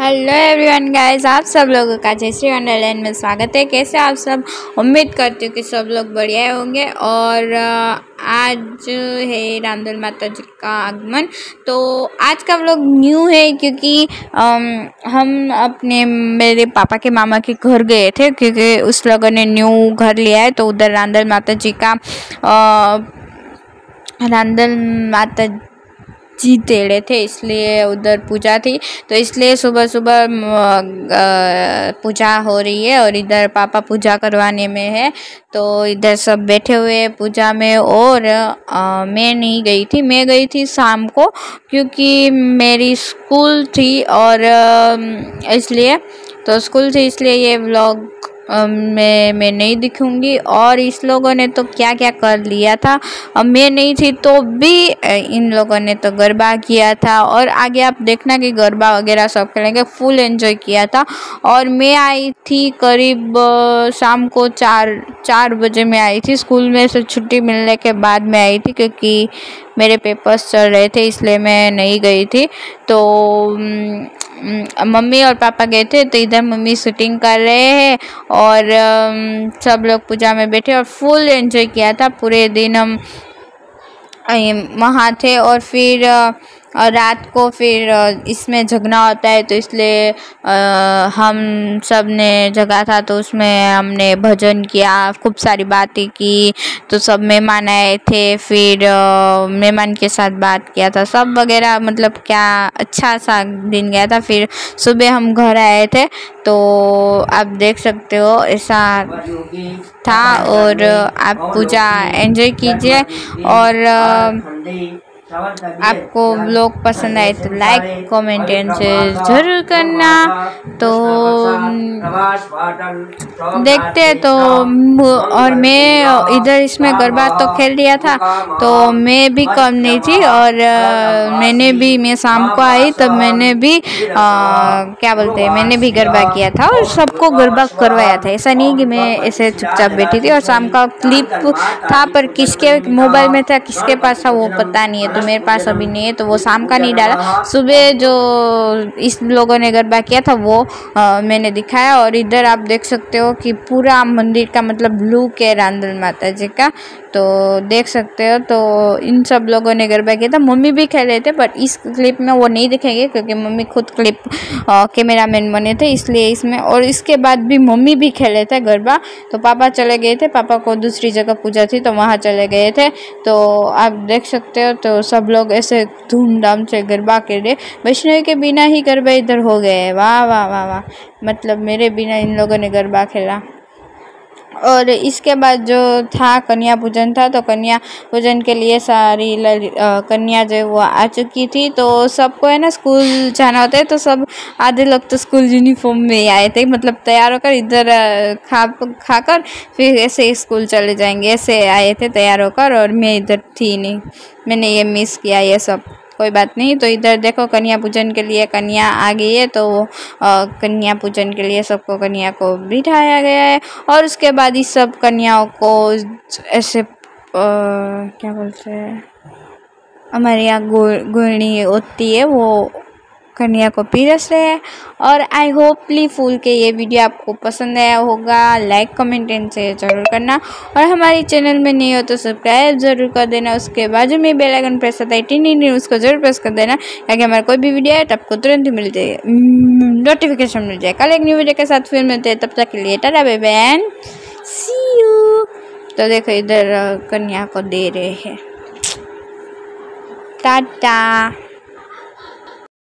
Hello everyone guys आप सब लोगों का जय श्री वंडरलैंड में स्वागत है। कैसे आप सब? उम्मीद करती हूँ कि सब लोग बढ़िया होंगे। और आज है रामदल माता जी का आगमन। तो आज का व्लॉग न्यू है क्योंकि हम अपने मेरे पापा के मामा के घर गए थे क्योंकि उस लोगों ने न्यू घर लिया है। तो उधर रामदल माता जी का रामदल माता जी टेढ़े थे इसलिए उधर पूजा थी। तो इसलिए सुबह सुबह पूजा हो रही है और इधर पापा पूजा करवाने में है। तो इधर सब बैठे हुए पूजा में और आ, मैं नहीं गई थी। मैं गई थी शाम को क्योंकि मेरी स्कूल थी और इसलिए तो स्कूल थी इसलिए ये व्लॉग मैं मैं नहीं दिखूँगी। और इस लोगों ने तो क्या क्या कर लिया था? और मैं नहीं थी तो भी इन लोगों ने तो गरबा किया था। और आगे आप देखना कि गरबा वगैरह सब खेलेंगे फुल एंजॉय किया था। और मैं आई थी करीब शाम को चार चार बजे मैं आई थी स्कूल में। से छुट्टी मिलने के बाद मैं आई थी क्योंकि मेरे पेपर्स चल रहे थे, इसलिए मैं नहीं गई थी। तो मम्मी और पापा गए थे तो इधर मम्मी शूटिंग कर रहे हैं और सब लोग पूजा में बैठे और फुल एंजॉय किया था। पूरे दिन हम वहाँ थे और फिर और रात को फिर इसमें झगना होता है तो इसलिए हम सबने जगा था तो उसमें हमने भजन किया, खूब सारी बातें की तो सब मेहमान आए थे, फिर मेहमान के साथ बात किया था, सब वगैरह मतलब क्या अच्छा सा दिन गया था, फिर सुबह हम घर आए थे तो आप देख सकते हो, ऐसा था, और आप पूजा एंजॉय कीजिए, और आपको ब्लॉग पसंद आए तो लाइक कमेंट एंड शेयर ज़रूर करना। तो देखते हैं तो और मैं इधर इसमें गरबा तो खेल दिया था तो मैं भी कम नहीं थी और मैंने भी मैं शाम को आई तब मैंने भी आ, क्या बोलते हैं मैंने भी गरबा किया था और सबको गरबा करवाया था। ऐसा नहीं कि मैं ऐसे चुपचाप बैठी थी और शाम का क्लिप था पर किसके मोबाइल में था किसके पास था वो पता नहीं है। तो मेरे पास अभी नहीं है तो वो शाम का नहीं डाला। सुबह जो इस लोगों ने गरबा किया था वो आ, मैंने दिखाया और इधर आप देख सकते हो कि पूरा मंदिर का मतलब ब्लू के रांदल माता जी का। तो देख सकते हो तो इन सब लोगों ने गरबा किया था। मम्मी भी खेले थे बट इस क्लिप में वो नहीं दिखेंगे क्योंकि मम्मी खुद क्लिप कैमरा मैन बने थे इसलिए इसमें और इसके बाद भी मम्मी भी खेले थे गरबा। तो पापा चले गए थे पापा को दूसरी जगह पूजा थी तो वहाँ चले गए थे। तो आप देख सकते हो तो सब लोग ऐसे धूमधाम से गरबा के रहे। वैष्णव के बिना ही गरबा इधर हो गए वाह वाह वाह वाह। मतलब मेरे बिना इन लोगों ने गरबा खेला। और इसके बाद जो था कन्या पूजन था तो कन्या पूजन के लिए सारी कन्या जो वो आ चुकी थी। तो सबको है ना स्कूल जाना होता है तो सब आधे लोग तो स्कूल यूनिफॉर्म में ही आए थे। मतलब तैयार होकर इधर खा, खाकर फिर ऐसे स्कूल चले जाएँगे। ऐसे आए थे तैयार होकर और मैं इधर थी नहीं। मैंने ये मिस किया ये सब। कोई बात नहीं। तो इधर देखो कन्या पूजन के लिए कन्या आ गई है तो कन्या पूजन के लिए सबको कन्या को बिठाया गया है। और उसके बाद इस सब कन्याओं को ऐसे आ, क्या बोलते हैं हमारे यहाँ गो गुणी होती है वो कन्या को पीरस रहे हैं। और आई होपली फूल के ये वीडियो आपको पसंद आया होगा। लाइक कमेंट एंड शेयर ज़रूर करना। और हमारे चैनल में नहीं हो तो सब्सक्राइब ज़रूर कर देना। उसके बाजू में बेल आइकन प्रेस होता है, टीन उसको ज़रूर प्रेस कर देना। ताकि हमारा कोई भी वीडियो है तो आपको तुरंत ही मिल जाए। नोटिफिकेशन मिल जाए। कल एक न्यू वीडियो के साथ फिर मिलते हैं। तब तक के लिए टाटा बेबैन सी यू तो देखो, इधर कन्या को दे रहे हैं। टाटा।